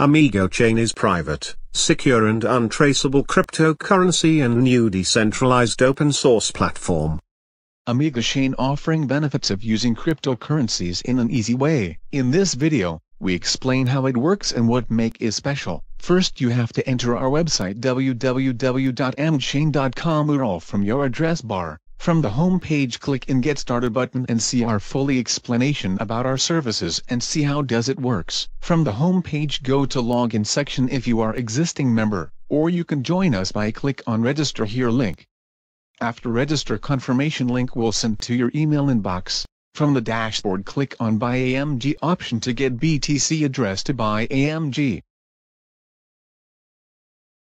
Amigo Chain is private, secure and untraceable cryptocurrency and new decentralized open source platform. Amigo Chain offering benefits of using cryptocurrencies in an easy way. In this video, we explain how it works and what make it special. First you have to enter our website www.amgchain.com URL from your address bar. From the home page click in Get Started button and see our fully explanation about our services and see how does it works. From the home page go to Login section if you are existing member, or you can join us by click on Register here link. After register confirmation link will send to your email inbox. From the dashboard click on Buy AMG option to get BTC address to Buy AMG.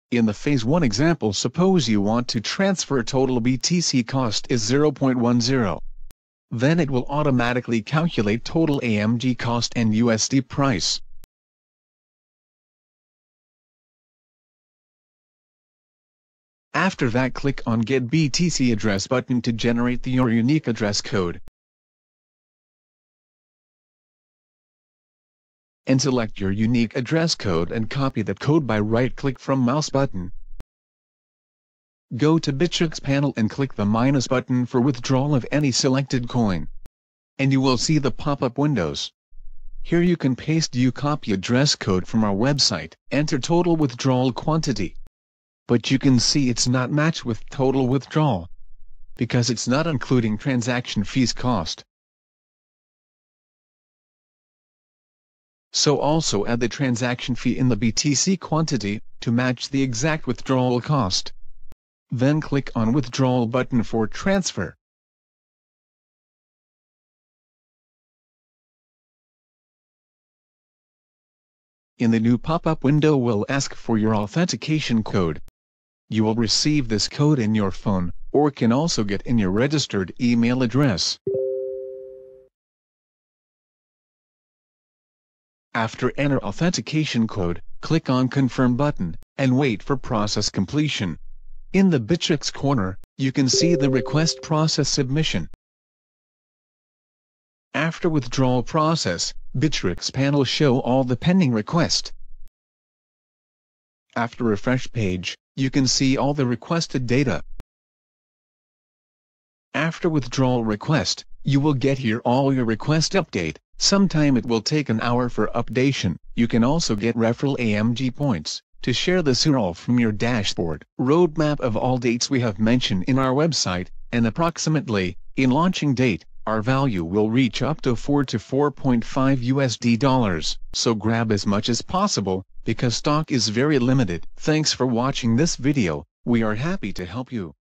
In the phase 1 example suppose you want to transfer total BTC cost is 0.10. Then it will automatically calculate total AMG cost and USD price. After that click on Get BTC Address button to generate the your unique address code. And select your unique address code and copy that code by right-click from mouse button. Go to Bittrex panel and click the minus button for withdrawal of any selected coin. And you will see the pop-up windows. Here you can paste you copy address code from our website, enter total withdrawal quantity. But you can see it's not matched with total withdrawal. Because it's not including transaction fees cost. So also add the transaction fee in the BTC quantity, to match the exact withdrawal cost. Then click on Withdrawal button for transfer. In the new pop-up window will ask for your authentication code. You will receive this code in your phone, or can also get in your registered email address. After enter authentication code, click on confirm button, and wait for process completion. In the Bittrex corner, you can see the request process submission. After withdrawal process, Bittrex panel show all the pending request. After refresh page, you can see all the requested data. After withdrawal request, you will get here all your request update. Sometime it will take an hour for updation. You can also get referral AMG points to share the URL from your dashboard. Roadmap of all dates we have mentioned in our website, and approximately, in launching date, our value will reach up to 4 to 4.5 USD dollars. So grab as much as possible, because stock is very limited. Thanks for watching this video, we are happy to help you.